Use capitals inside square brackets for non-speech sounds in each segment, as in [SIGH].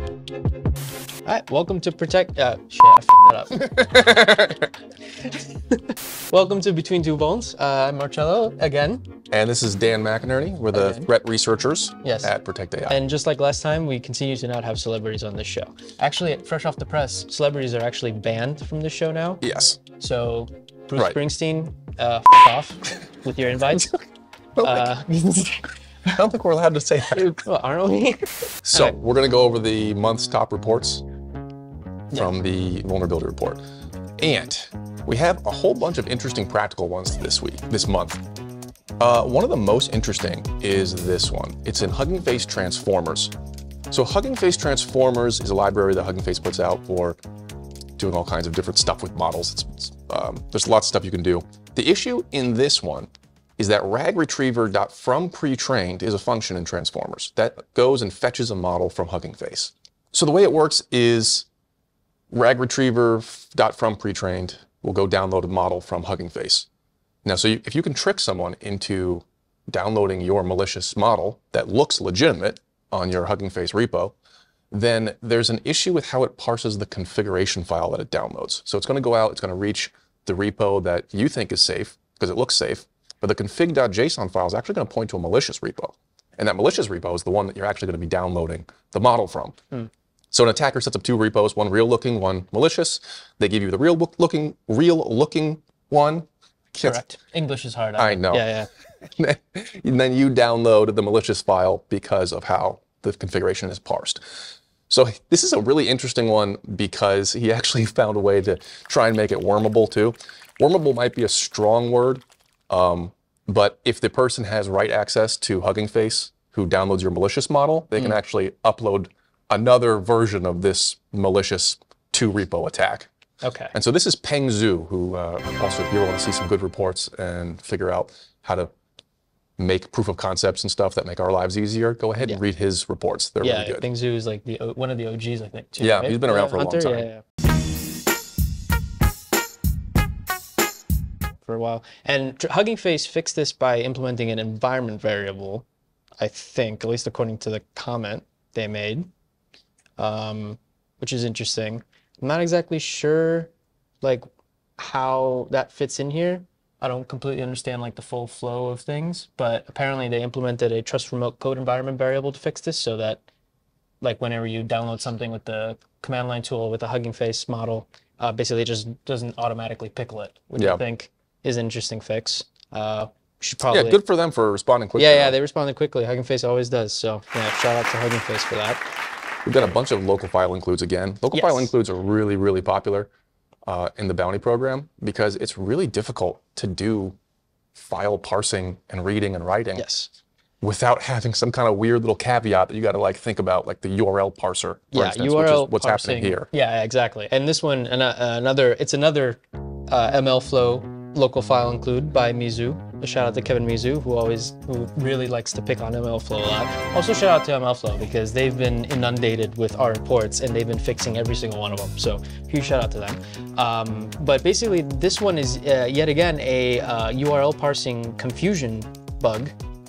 All right, welcome to Protect. Uh, shit, I fucked that up. [LAUGHS] welcome to Between Two Vulns. Uh, I'm Marcello again. And this is Dan McInerney. We're the Okay. threat researchers Yes. at Protect AI. And just like last time, we continue to not have celebrities on this show. Actually, fresh off the press, celebrities are actually banned from the show now. yes. So, Bruce Right. Springsteen, uh, f- off with your invites. [LAUGHS] Uh, I don't think we're allowed to say that. [LAUGHS] well, aren't we? So Okay. we're going to go over the month's top reports from the vulnerability report. And we have a whole bunch of interesting practical ones this week, this month. Uh, one of the most interesting is this one. It's in Hugging Face Transformers. So Hugging Face Transformers is a library that Hugging Face puts out for doing all kinds of different stuff with models. It's, it's, um, there's lots of stuff you can do. The issue in this one is that ragretriever.fromPretrained is a function in Transformers that goes and fetches a model from Hugging Face. So the way it works is ragretriever.fromPretrained will go download a model from Hugging Face. Now, so you, if you can trick someone into downloading your malicious model that looks legitimate on your Hugging Face repo, then there's an issue with how it parses the configuration file that it downloads. So it's going to go out, it's going to reach the repo that you think is safe because it looks safe, but the config.json file is actually going to point to a malicious repo. And that malicious repo is the one that you're actually going to be downloading the model from. Hmm. So an attacker sets up two repos, one real looking, one malicious. They give you the real looking, real looking one. Correct. English is hard. I know. Yeah, yeah. [LAUGHS] and then you download the malicious file because of how the configuration is parsed. So this is a really interesting one because he actually [LAUGHS] found a way to try and make it wormable too. Wormable might be a strong word, um, but if the person has write access to Hugging Face, who downloads your malicious model, they can actually upload another version of this malicious to repo attack. Okay. And so this is Peng Zhu, who uh, also, if you want to see some good reports and figure out how to make proof of concepts and stuff that make our lives easier, go ahead and read his reports. They're Yeah, really good. Bing Zoo is like the O- one of the OGs, I think. Too, Yeah, right? he's been around Uh, for a long time. Yeah, yeah. For a while, and Tr- Hugging Face fixed this by implementing an environment variable. I think, at least according to the comment they made, um, which is interesting. I'm not exactly sure, like, how that fits in here. I don't completely understand like the full flow of things, but apparently they implemented a trust remote code environment variable to fix this so that like whenever you download something with the command line tool with the Hugging Face model, uh, basically it just doesn't automatically pickle it, which Yeah. I think is an interesting fix. Uh, should Yeah, good for them for responding quickly. yeah, yeah, they responded quickly. Hugging Face always does. So yeah, shout out to Hugging Face for that. We've got a bunch of local file includes again. Local file includes are really, really popular uh, in the bounty program because it's really difficult to do file parsing and reading and writing Yes. without having some kind of weird little caveat that you got to like think about, like the URL parser, for yeah, instance, URL which is what's parsing. happening here. Yeah, exactly. And this one, an, uh, another, it's another uh, MLflow local file include by Mizu. A shout out to Kevin Mizu, who always, who really likes to pick on MLflow a lot. Also, shout out to MLflow because they've been inundated with our reports and they've been fixing every single one of them. So huge shout out to them. Um, but basically, this one is uh, yet again a uh, URL parsing confusion bug,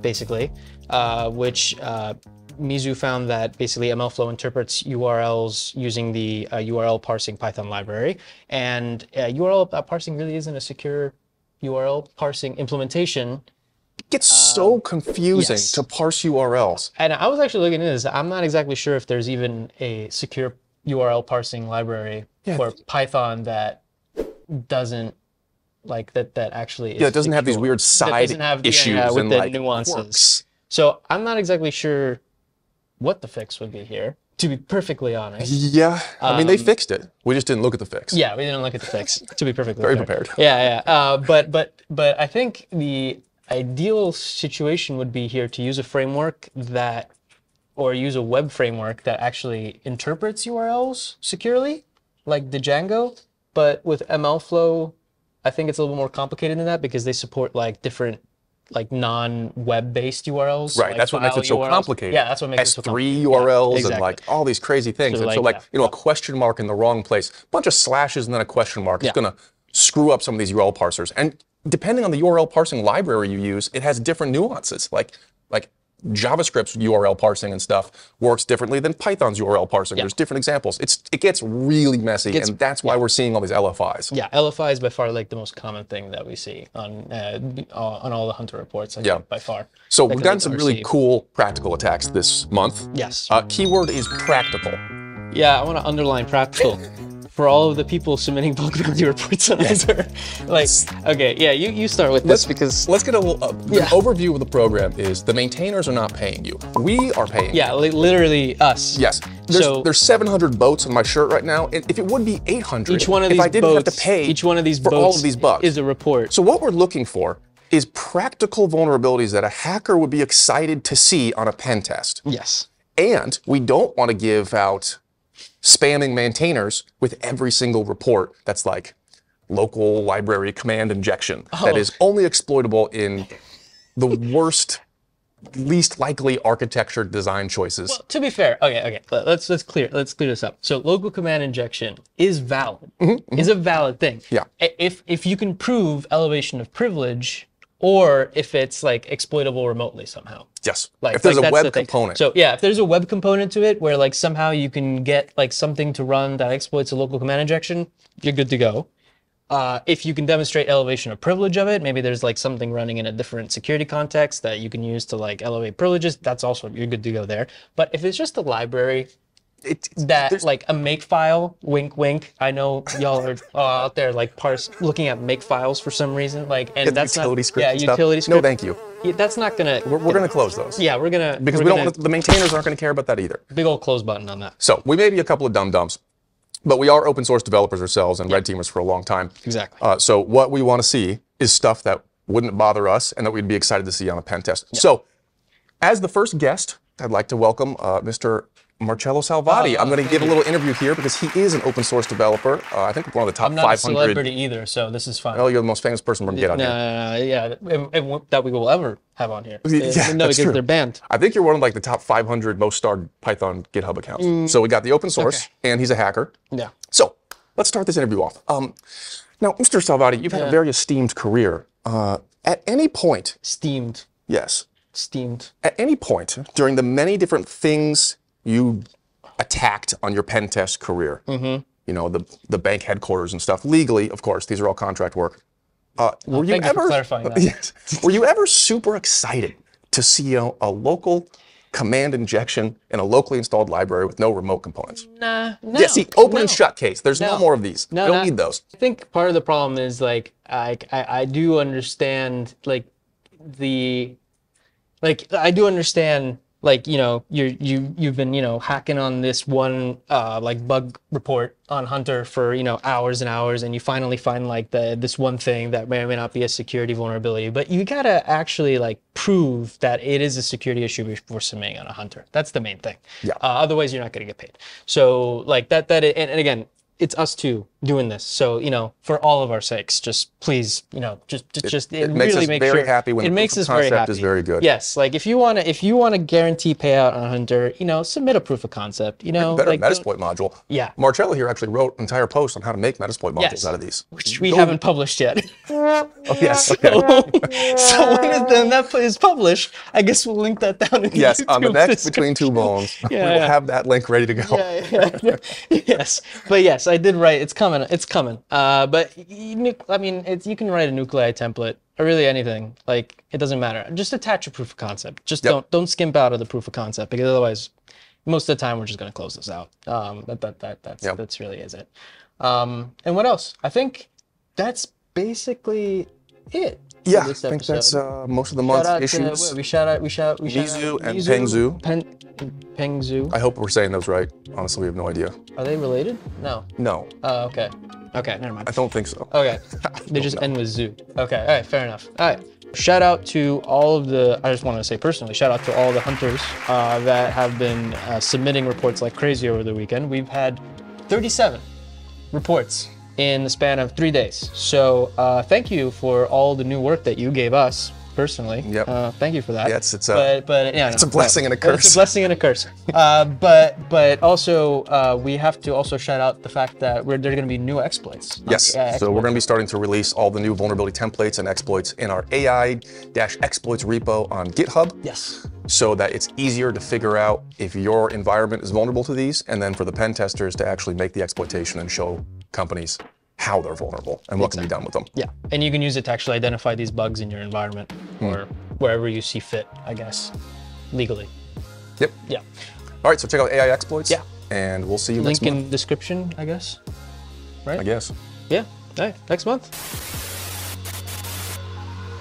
basically, uh, which uh, Mizu found that basically MLflow interprets URLs using the uh, URL parsing Python library, and uh, URL parsing really isn't a secure URL parsing implementation. It gets so confusing Um, yes. to parse URLs. And I was actually looking into this. I'm not exactly sure if there's even a secure URL parsing library Yeah. for Python that doesn't like that that actually is Yeah, it doesn't have these weird side doesn't have- issues yeah, with and the like nuances. So I'm not exactly sure what the fix would be here. To be perfectly honest. Yeah, I mean they Um, fixed it. We just didn't look at the fix. Yeah, we didn't look at the fix. [LAUGHS] To be perfectly Very fair. prepared. Yeah, yeah. Uh, but but but I think the ideal situation would be here to use a framework that, or use a web framework that actually interprets URLs securely, like the Django. But with MLflow, I think it's a little more complicated than that because they support like different like non-web based URLs. Right, like that's what makes it so URLs. complicated. Yeah, that's what makes it so S3 complicated. URLs Yeah, and like all these crazy things. So and so like, like, yeah. you know, a question mark in the wrong place, a bunch of slashes and then a question mark is Yeah. gonna screw up some of these URL parsers. And depending on the URL parsing library you use, it has different nuances. Like like JavaScript's URL parsing and stuff works differently than Python's URL parsing. There's different examples. It's it gets really messy, and that's why we're seeing all these LFIs. Yeah, LFI is by far like the most common thing that we see on uh, on all the huntr reports. I Yeah. think, by far. So we've done some really cool practical attacks this month. Yes. Uh, keyword is practical. Yeah, I want to underline practical [LAUGHS] for all of the people submitting bug bounty [LAUGHS] reports on huntr. [LAUGHS] like, okay, yeah, you, you start with this because Let's get a little uh, the Yeah. overview of the program. Is the maintainers are not paying you? We are paying. you. yeah, li- literally us. Yes. There's, So- there's 700 boats on my shirt right now. And if it would be 800, Each one of if these I didn't boats, have to pay each one of these for all of these bugs. is a report. So what we're looking for is practical vulnerabilities that a hacker would be excited to see on a pen test. yes. And we don't want to give out spamming maintainers with every single report that's like local library command injection that Oh. is only exploitable in the worst, least likely architecture design choices. To be fair, okay, okay, let- let's let's clear let's clear this up. So local command injection is valid, is a valid thing. Mm-hmm, Yeah. If if you can prove elevation of privilege, or if it's like exploitable remotely somehow. yes. Like, if there's like, a web the component. So yeah, if there's a web component to it where like somehow you can get like something to run that exploits a local command injection, you're good to go. Uh, if you can demonstrate elevation of privilege of it, maybe there's like something running in a different security context that you can use to like elevate privileges. That's also you're good to go there. But if it's just a library it, that like a make file, wink wink. I know y'all are [LAUGHS] uh, out there like parse looking at make files for some reason, like and that's utility not script yeah and stuff. utility No, thank you. Yeah, that's not gonna. We're, we're going to close those. yeah, we're gonna Because we're we don't gonna- want the maintainers aren't going to care about that either. big old close button on that. So we may be a couple of dumb dums, but we are open source developers ourselves and red teamers for a long time. Exactly. Uh, so what we want to see is stuff that wouldn't bother us and that we'd be excited to see on a pen test. So, as the first guest, I'd like to welcome uh, Mr. Marcello Salvati. I'm going to give a little interview here because he is an open source developer. Uh, I think one of the top I'm not a 500. celebrity either, so this is fine. Oh, you're the most famous person we're going to get on no, here. no, no, yeah, and- and that we will ever have on here. Yeah, no, that's because true. they're banned. I think you're one of like the top 500 most starred Python GitHub accounts. Mm. So we got the open source, and he's a hacker. Yeah. So let's start this interview off. Um, now, Mr. Salvati, you've had a very esteemed career. Uh, at any point, Steamed, yes, steamed. at any point during the many different things you attacked on your pen test career, Mm-hmm. you know, the the bank headquarters and stuff, legally, of course, these are all contract work. Uh, were you you ever clarifying that. [LAUGHS] Yes. Were you ever super excited to see a, a local command injection in a locally installed library with no remote components? Nah, no. yeah, see, open no. and shut case. There's no, No. more of these. No, we don't not- need those. I think part of the problem is like I, I I do understand like the like I do understand like you know you you you've been you know hacking on this one uh like bug report on huntr for you know hours and hours and you finally find like the this one thing that may or may not be a security vulnerability but you gotta actually like prove that it is a security issue before submitting on a huntr. That's the main thing. Yeah. uh, otherwise you're not gonna get paid. So like that that and, and again it's us two doing this. So you know, for all of our sakes, just please, you know, just just just it makes really us make very sure happy when it the makes us of very concept happy. is very good. Yes, like if you want to if you want to guarantee payout on huntr, you know, submit a proof of concept. You know, Better like Metasploit module. Yeah. Marcello here actually wrote an entire post on how to make Metasploit modules Yes. out of these. which we haven't published yet. [LAUGHS] Oh, yes. so, Okay. [LAUGHS] so when it, then that is published, I guess we'll link that down in the Yes, on the next Between Two Vulns, [LAUGHS] we Yeah, will yeah. have that link ready to go. yeah, yeah. yes, but yes, I did write. It's coming. It's coming. Uh, but you, I mean, it's, you can write a nuclei template or really anything. Like it doesn't matter. Just attach a proof of concept. Just Yep. don't don't skimp out of the proof of concept because otherwise, most of the time we're just gonna close this out. Um, that that that that's Yep. that's really is it. Um, and what else? I think that's basically it. For Yeah, I think that's uh, most of the Shout month's out to- issues. we shout out. We shout. We shout Mizu out and Pengzu. Pen, Pengzu. I hope we're saying those right. Honestly, we have no idea. Are they related? No. No, Oh, okay. Okay, never mind. I don't think so. Okay. [LAUGHS] They just end with zoo. Okay, all right, fair enough. All right. Shout out to all of the, I just want to say personally, shout out to all the hunters uh, that have been uh, submitting reports like crazy over the weekend. We've had 37 reports in the span of three days. So uh, thank you for all the new work that you gave us personally. Yep. Uh, thank you for that. Yeah, it's- a- but, but yeah, it's no, a blessing no. and a curse. It's a blessing and a curse. [LAUGHS] uh, but but also uh, we have to also shout out the fact that we're, there are going to be new exploits. Yes. AI So we're going to be starting to release all the new vulnerability templates and exploits in our AI-exploits repo on GitHub. Yes. so that it's easier to figure out if your environment is vulnerable to these, and then for the pen testers to actually make the exploitation and show companies how they're vulnerable and what can be done with them. Yeah, and you can use it to actually identify these bugs in your environment Hmm. or wherever you see fit, I guess, legally. Yep. Yeah. All right, so check out AI exploits. Yeah. And we'll see you Link next month. in description, I guess. Right? I guess. Yeah. All right. Next month.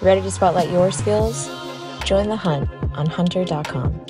Ready to spotlight your skills? Join the hunt on huntr.com.